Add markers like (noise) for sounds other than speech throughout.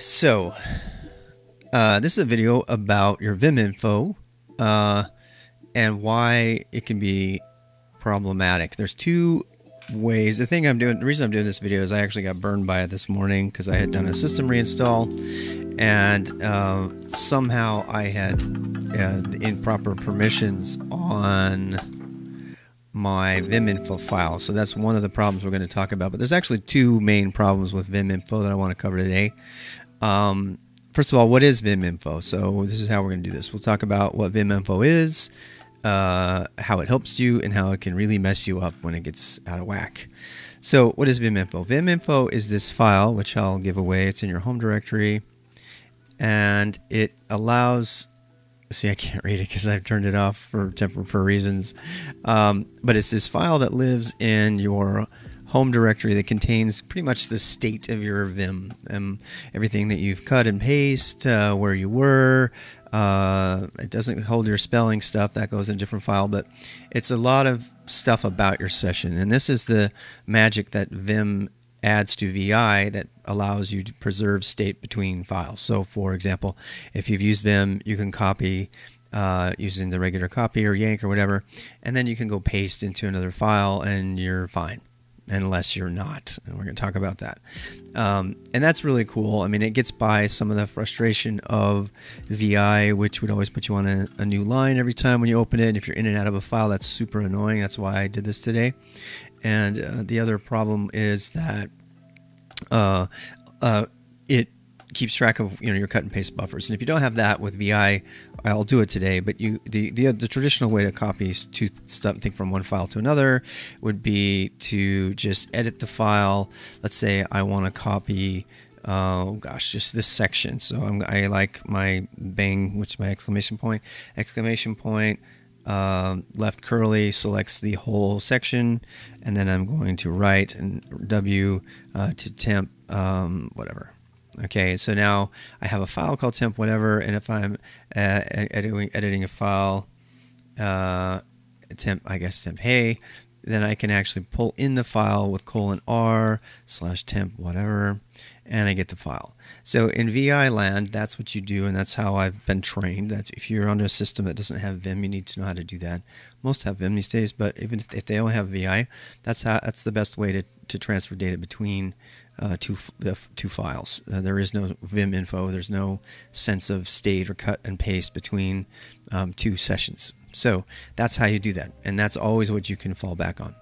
So, uh, this is a video about your Vim info uh, and why it can be problematic. There's two ways. The thing I'm doing, the reason I'm doing this video is I actually got burned by it this morning because I had done a system reinstall and uh, somehow I had uh, improper permissions on my Vim info file. So that's one of the problems we're going to talk about. But there's actually two main problems with Vim info that I want to cover today. Um, first of all, what is Vim info? So this is how we're going to do this. We'll talk about what Vim info is, uh, how it helps you, and how it can really mess you up when it gets out of whack. So what is Vim info? Vim info is this file, which I'll give away. It's in your home directory, and it allows see I can't read it because I've turned it off for temporary reasons. Um, but it's this file that lives in your home directory that contains pretty much the state of your Vim, um, everything that you've cut and paste, uh, where you were. Uh, it doesn't hold your spelling stuff that goes in a different file, but it's a lot of stuff about your session. And this is the magic that Vim adds to VI that allows you to preserve state between files. So, for example, if you've used Vim, you can copy uh, using the regular copy or yank or whatever, and then you can go paste into another file and you're fine. Unless you're not, and we're going to talk about that. Um, and that's really cool. I mean, it gets by some of the frustration of VI, which would always put you on a, a new line every time when you open it. And if you're in and out of a file, that's super annoying. That's why I did this today. And uh, the other problem is that uh, uh, it keeps track of you know your cut and paste buffers. And if you don't have that with VI, I'll do it today. But you the the, the traditional way to copy to something from one file to another would be to just edit the file. Let's say I want to copy. Oh gosh, just this section. So I'm, I like my bang, which is my exclamation point, exclamation point, uh, left curly selects the whole section, and then I'm going to write and W uh, to temp um, whatever. Okay, so now I have a file called temp whatever, and if I'm uh, editing, editing a file, uh, temp I guess temp hey, then I can actually pull in the file with colon R slash temp whatever, and I get the file. So in VI land, that's what you do, and that's how I've been trained. That if you're on a system that doesn't have Vim, you need to know how to do that. Most have Vim these days, but even if they only have VI, that's how that's the best way to, to transfer data between uh, two two files. Uh, there is no Vim info. There's no sense of state or cut and paste between um, two sessions. So that's how you do that, and that's always what you can fall back on.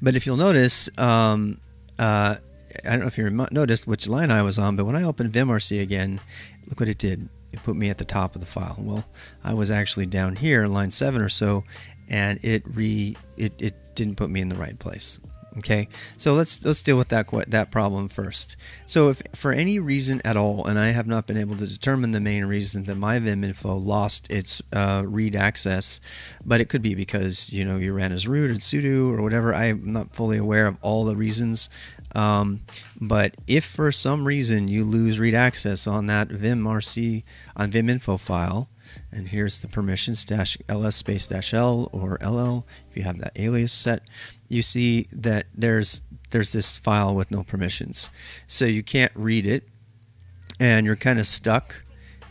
But if you'll notice, um, uh, I don't know if you noticed which line I was on, but when I opened VimRC again, look what it did. It put me at the top of the file. Well, I was actually down here, line seven or so, and it re it, it didn't put me in the right place. Okay, so let's let's deal with that that problem first. So if for any reason at all, and I have not been able to determine the main reason that my Vim info lost its uh, read access, but it could be because you know you ran as root and sudo or whatever. I'm not fully aware of all the reasons. Um, but if for some reason you lose read access on that vimrc on vim info file, and here's the permissions dash ls space dash l or ll if you have that alias set you see that there's there's this file with no permissions. So you can't read it and you're kind of stuck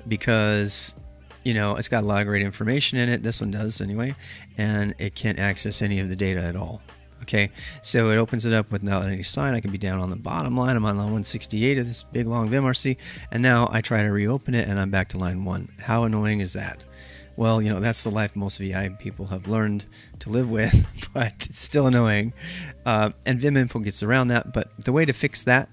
because you know it's got a lot of great information in it. This one does anyway and it can't access any of the data at all Okay, so it opens it up without any sign. I can be down on the bottom line. I'm on line 168 of this big long VimRC, and now I try to reopen it and I'm back to line one. How annoying is that? Well, you know, that's the life most VI people have learned to live with, (laughs) but it's still annoying. Uh, and VimInfo gets around that, but the way to fix that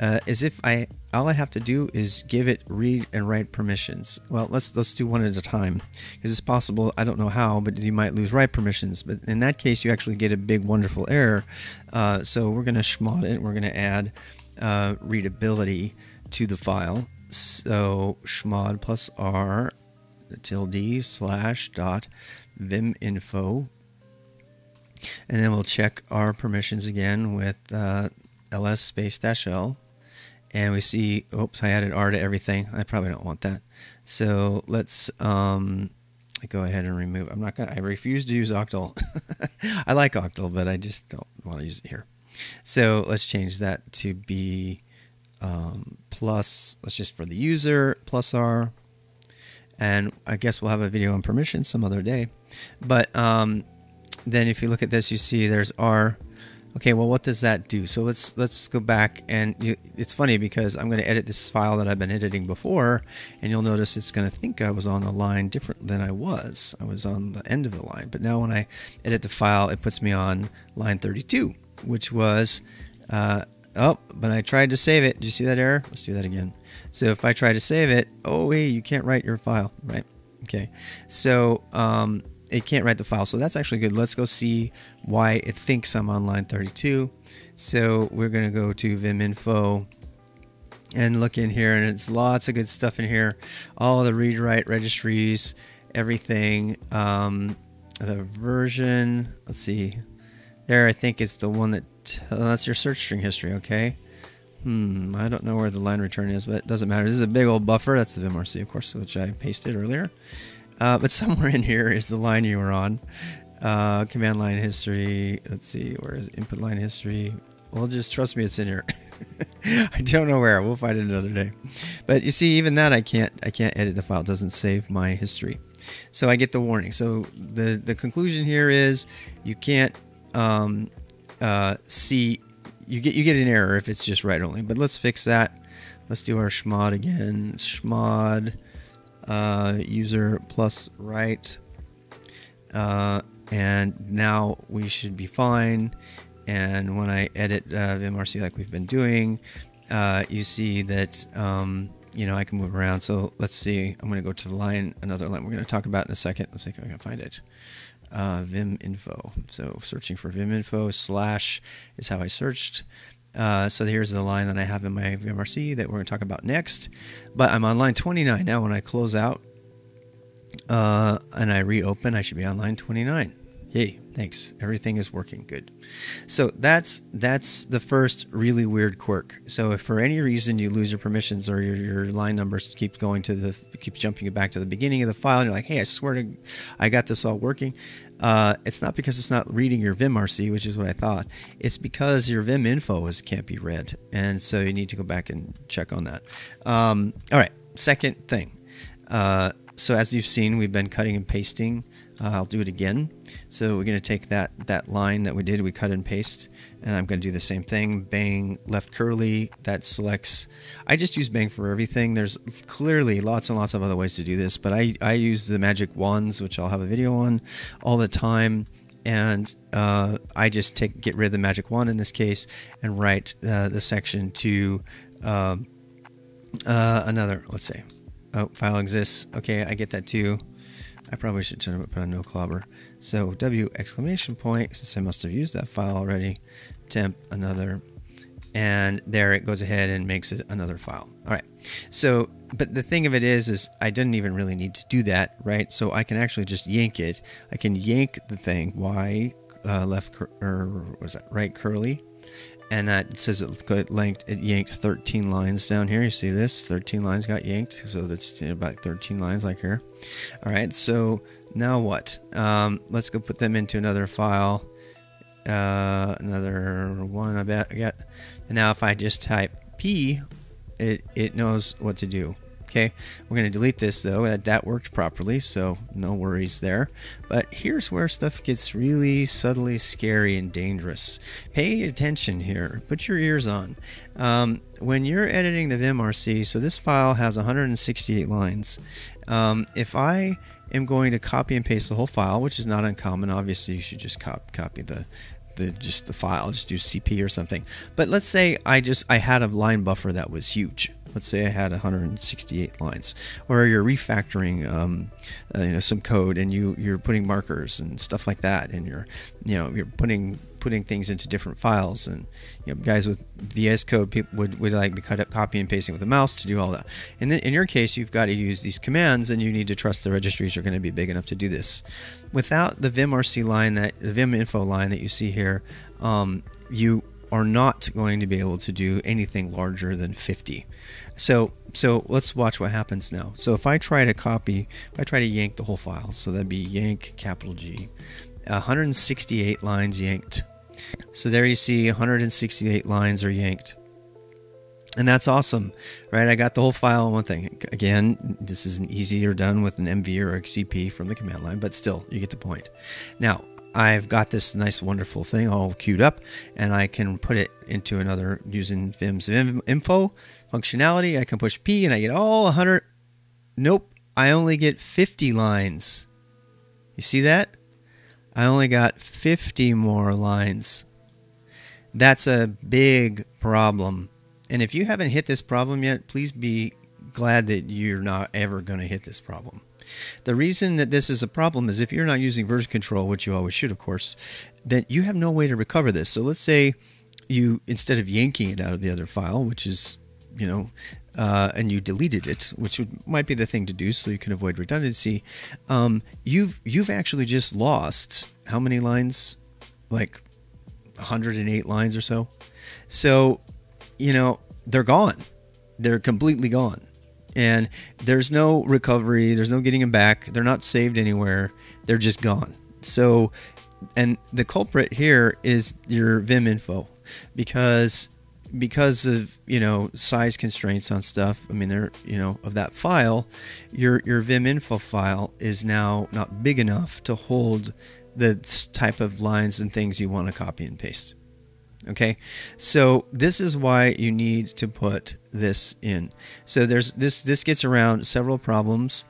uh, is if I all I have to do is give it read and write permissions. Well, let's let's do one at a time because it's possible. I don't know how, but you might lose write permissions. But in that case, you actually get a big wonderful error. Uh, so we're going to schmod it. We're going to add uh, readability to the file. So schmod plus r tilde slash dot vim info and then we'll check our permissions again with uh, ls space dash l and we see, oops, I added R to everything. I probably don't want that. So let's um, go ahead and remove. I'm not gonna. I refuse to use Octal. (laughs) I like Octal, but I just don't want to use it here. So let's change that to be um, plus, let's just for the user, plus R. And I guess we'll have a video on permission some other day. But um, then if you look at this, you see there's R. Okay, well, what does that do? So let's let's go back and you, it's funny because I'm going to edit this file that I've been editing before, and you'll notice it's going to think I was on a line different than I was. I was on the end of the line, but now when I edit the file, it puts me on line 32, which was uh, oh, but I tried to save it. Did you see that error? Let's do that again. So if I try to save it, oh hey, you can't write your file, right? Okay, so um, it can't write the file. So that's actually good. Let's go see why it thinks I'm on line 32. So we're going to go to Vim Info and look in here, and it's lots of good stuff in here. All the read write registries, everything. Um, the version, let's see. There, I think it's the one that oh, that's your search string history. Okay. Hmm, I don't know where the line return is, but it doesn't matter. This is a big old buffer. That's the vimrc, of course, which I pasted earlier. Uh, but (laughs) somewhere in here is the line you were on. Uh, command line history. Let's see, where is input line history? Well, just trust me, it's in here. (laughs) I don't know where. We'll find it another day. But you see, even that I can't. I can't edit the file. It doesn't save my history. So I get the warning. So the the conclusion here is you can't um, uh, see. You get you get an error if it's just write only. But let's fix that. Let's do our chmod again. Chmod uh, user plus write. Uh, and now we should be fine. And when I edit uh, vimrc like we've been doing, uh, you see that um, you know I can move around. So let's see. I'm going to go to the line, another line we're going to talk about in a second. Let's see if I can find it. Uh, Vim info. So searching for Vim info slash is how I searched. Uh, so here's the line that I have in my VimRC that we're going to talk about next. But I'm on line 29 now. When I close out uh, and I reopen, I should be on line 29. Yay! Thanks. Everything is working good. So that's that's the first really weird quirk. So if for any reason you lose your permissions or your, your line numbers keep going to the keeps jumping back to the beginning of the file, and you're like, hey, I swear to, I got this all working. Uh, it's not because it's not reading your vimrc, which is what I thought. It's because your vim info is can't be read, and so you need to go back and check on that. Um, all right. Second thing. Uh, so as you've seen, we've been cutting and pasting. Uh, I'll do it again. So we're going to take that, that line that we did, we cut and paste, and I'm going to do the same thing. Bang, left curly, that selects. I just use bang for everything. There's clearly lots and lots of other ways to do this, but I, I use the magic wands, which I'll have a video on all the time. And uh, I just take get rid of the magic wand in this case and write uh, the section to um, uh, another, let's say, oh, file exists. Okay, I get that too. I probably should put a no clobber. So W exclamation point, since I must have used that file already, temp another, and there it goes ahead and makes it another file. All right. So, but the thing of it is, is I didn't even really need to do that, right? So I can actually just yank it. I can yank the thing Y uh, left or was that right curly, and that says it linked it yanked 13 lines down here you see this 13 lines got yanked so that's about 13 lines like here all right so now what? Um, let's go put them into another file. Uh, another one I bet I got. And now if I just type P, it, it knows what to do. Okay, we're going to delete this though. That, that worked properly, so no worries there. But here's where stuff gets really subtly scary and dangerous. Pay attention here. Put your ears on. Um, when you're editing the vimrc, so this file has 168 lines. Um, if I am going to copy and paste the whole file, which is not uncommon. Obviously, you should just cop copy the the just the file, just do CP or something. But let's say I just I had a line buffer that was huge. Let's say I had 168 lines, or you're refactoring, um, uh, you know, some code, and you you're putting markers and stuff like that, and you're, you know, you're putting putting things into different files. And you know, guys with VS Code people would, would like be cut up, copy and pasting with a mouse to do all that. In, the, in your case, you've got to use these commands, and you need to trust the registries are going to be big enough to do this. Without the vimrc line, that the vim info line that you see here, um, you are not going to be able to do anything larger than 50. So so let's watch what happens now. So if I try to copy, if I try to yank the whole file, so that'd be yank capital G, 168 lines yanked. So there you see 168 lines are yanked. And that's awesome, right? I got the whole file in one thing. Again, this isn't easier done with an MV or XCP from the command line, but still, you get the point. Now, I've got this nice, wonderful thing all queued up, and I can put it into another using Vim's info functionality. I can push P, and I get all 100. Nope, I only get 50 lines. You see that? I only got 50 more lines. That's a big problem. And if you haven't hit this problem yet, please be glad that you're not ever going to hit this problem. The reason that this is a problem is if you're not using version control, which you always should, of course, then you have no way to recover this. So let's say you, instead of yanking it out of the other file, which is, you know, uh, and you deleted it, which would, might be the thing to do, so you can avoid redundancy. Um, you've you've actually just lost how many lines? Like 108 lines or so. So, you know, they're gone. They're completely gone and there's no recovery there's no getting them back they're not saved anywhere they're just gone. So and the culprit here is your vim info because because of you know size constraints on stuff i mean they're you know of that file your your vim info file is now not big enough to hold the type of lines and things you want to copy and paste Okay, so this is why you need to put this in. So there's this. This gets around several problems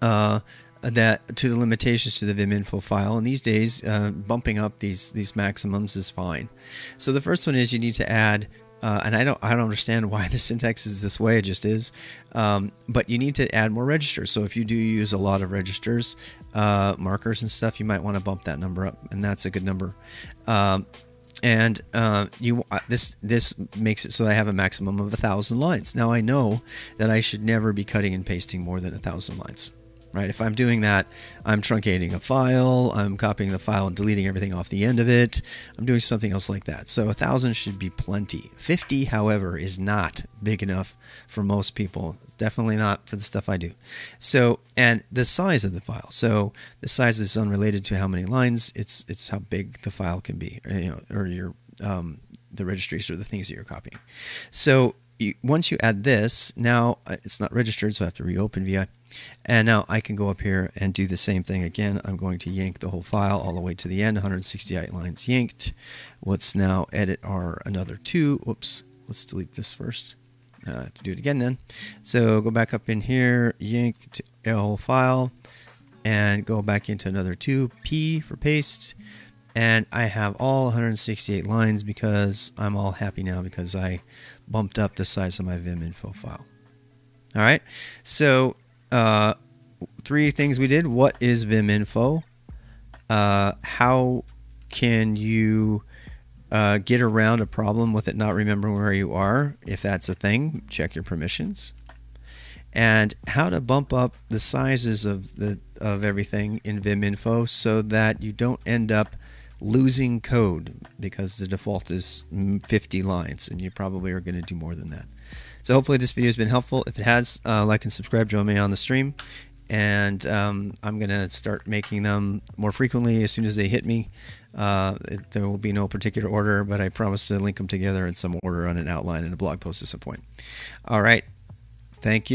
uh, that to the limitations to the Vim info file. And these days, uh, bumping up these these maximums is fine. So the first one is you need to add. Uh, and I don't, I don't understand (laughs) why the syntax is this way. It just is. Um, but you need to add more registers. So if you do use a lot of registers, uh, markers and stuff, you might want to bump that number up, and that's a good number. Um, and uh, you uh, this this makes it so I have a maximum of a thousand lines. Now I know that I should never be cutting and pasting more than a thousand lines right? If I'm doing that, I'm truncating a file, I'm copying the file and deleting everything off the end of it. I'm doing something else like that. So a thousand should be plenty. 50, however, is not big enough for most people. It's definitely not for the stuff I do. So, and the size of the file. So the size is unrelated to how many lines. It's it's how big the file can be, or, you know, or your um, the registries or the things that you're copying. So you, once you add this, now uh, it's not registered, so I have to reopen VI. And now I can go up here and do the same thing again. I'm going to yank the whole file all the way to the end, 168 lines yanked. Let's now edit our another two. Whoops, let's delete this first. Uh, to do it again then. So go back up in here, yank to a whole file, and go back into another two, P for paste. And I have all 168 lines because I'm all happy now because I bumped up the size of my Vim info file. All right, so uh, three things we did. What is Vim info? Uh, how can you uh, get around a problem with it not remembering where you are? If that's a thing, check your permissions. And how to bump up the sizes of the of everything in Vim info so that you don't end up losing code because the default is 50 lines and you probably are going to do more than that. So hopefully this video has been helpful. If it has, uh, like and subscribe, join me on the stream. And um, I'm going to start making them more frequently as soon as they hit me. Uh, it, there will be no particular order, but I promise to link them together in some order on an outline in a blog post at some point. All right. Thank you.